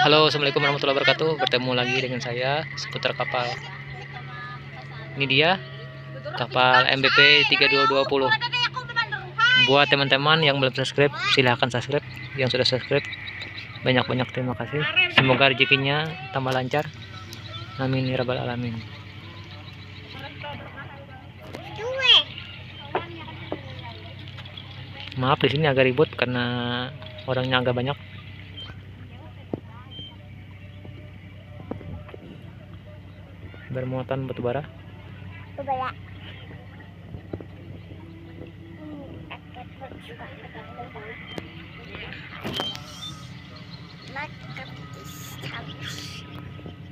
Halo, assalamualaikum warahmatullahi wabarakatuh. Bertemu lagi dengan saya seputar kapal. Ini dia kapal MVP 3220. Buat teman-teman yang belum subscribe, silahkan subscribe. Yang sudah subscribe, banyak-banyak terima kasih. Semoga rezekinya tambah lancar. Amin ya rabbal alamin. Maaf di sini agak ribut karena orangnya agak banyak. Bermuatan batu bara. Coba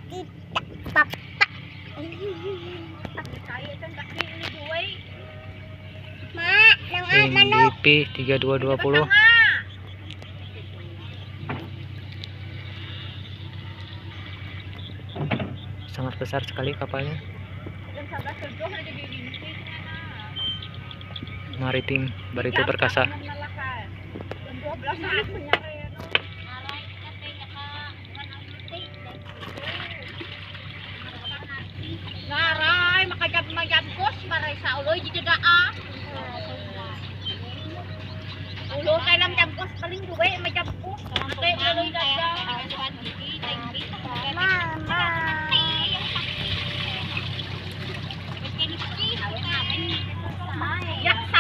Tidak papa. Mak, nang manok. MVP 3220. Sangat besar sekali kapalnya. Maritim Barito Perkasa. Ngaray, makajab majabkos maray sa uloy di ah. Ulo lang jabkos paling. Ate uloy dada.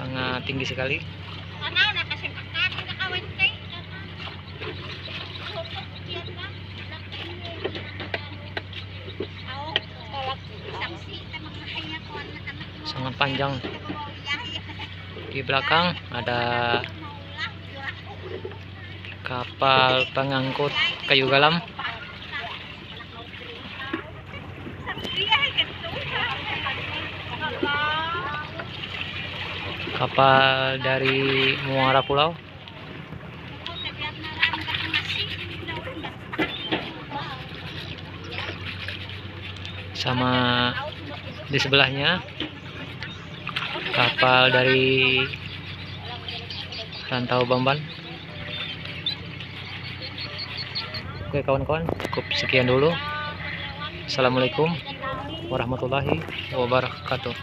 anak anak mo. Sangat panjang. Di belakang ada kapal pengangkut kayu galam. Kapal dari Muara Pulau. Sama di sebelahnya kapal dari Rantau Bamban. Oke kawan-kawan, cukup sekian dulu. Assalamualaikum warahmatullahi wabarakatuh.